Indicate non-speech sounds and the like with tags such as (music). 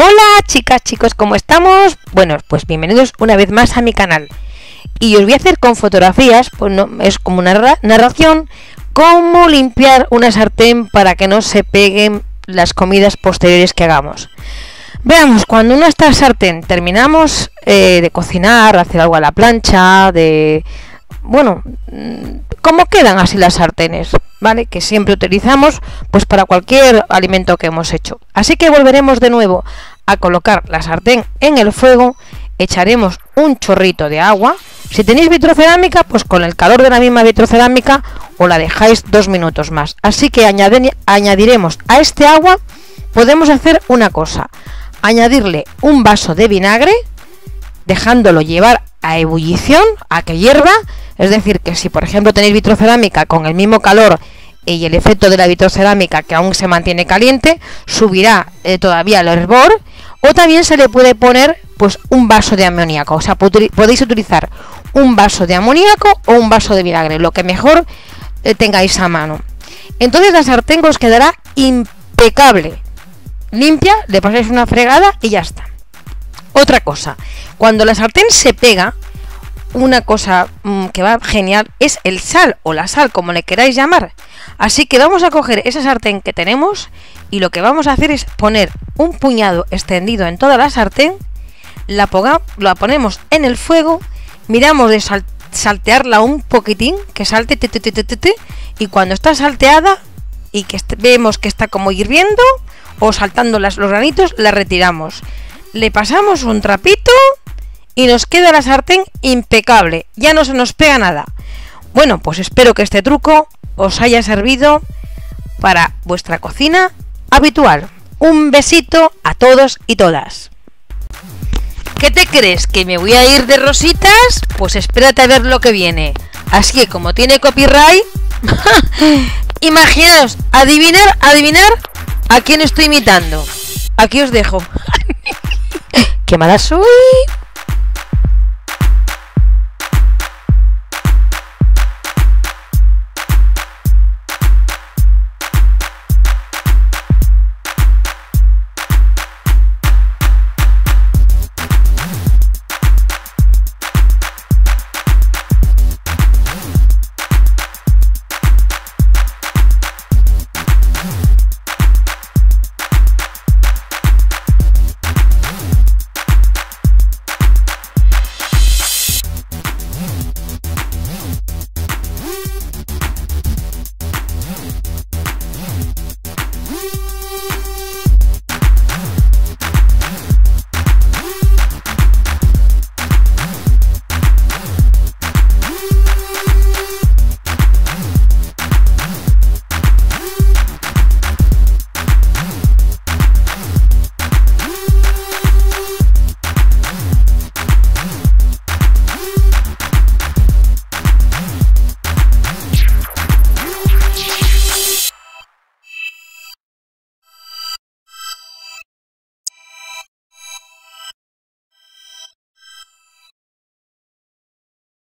Hola chicas, chicos, ¿cómo estamos? Bueno, pues bienvenidos una vez más a mi canal. Y os voy a hacer con fotografías, pues no, es como una narración, cómo limpiar una sartén para que no se peguen las comidas posteriores que hagamos. Veamos, cuando una esta sartén terminamos eh, de cocinar, hacer algo a la plancha, de... Bueno, mm, ¿cómo quedan así las sartenes? ¿Vale? Que siempre utilizamos pues para cualquier alimento que hemos hecho. Así que volveremos de nuevo a colocar la sartén en el fuego, echaremos un chorrito de agua. Si tenéis vitrocerámica, pues con el calor de la misma vitrocerámica o la dejáis dos minutos más. Así que añadiremos a este agua, podemos hacer una cosa, añadirle un vaso de vinagre, dejándolo llevar a ebullición, a que hierva, es decir, que si por ejemplo tenéis vitrocerámica con el mismo calor y el efecto de la vitrocerámica que aún se mantiene caliente, subirá eh, todavía el hervor, o también se le puede poner pues un vaso de amoníaco, o sea, podéis utilizar un vaso de amoníaco o un vaso de vinagre, lo que mejor eh, tengáis a mano. Entonces la sartén os quedará impecable, limpia, le pasáis una fregada y ya está. Otra cosa, cuando la sartén se pega, una cosa mm, que va genial es el sal o la sal, como le queráis llamar. Así que vamos a coger esa sartén que tenemos y lo que vamos a hacer es poner un puñado extendido en toda la sartén, la, la ponemos en el fuego, miramos de saltearla un poquitín, que salte y cuando está salteada y que vemos que está como hirviendo o saltando las, los granitos, la retiramos le pasamos un trapito y nos queda la sartén impecable. Ya no se nos pega nada. Bueno, pues espero que este truco os haya servido para vuestra cocina habitual. Un besito a todos y todas. ¿Qué te crees? ¿Que me voy a ir de rositas? Pues espérate a ver lo que viene. Así que como tiene copyright, (laughs) imaginaos, adivinar, adivinar a quién estoy imitando. Aquí os dejo. (laughs) ¡Qué mala soy!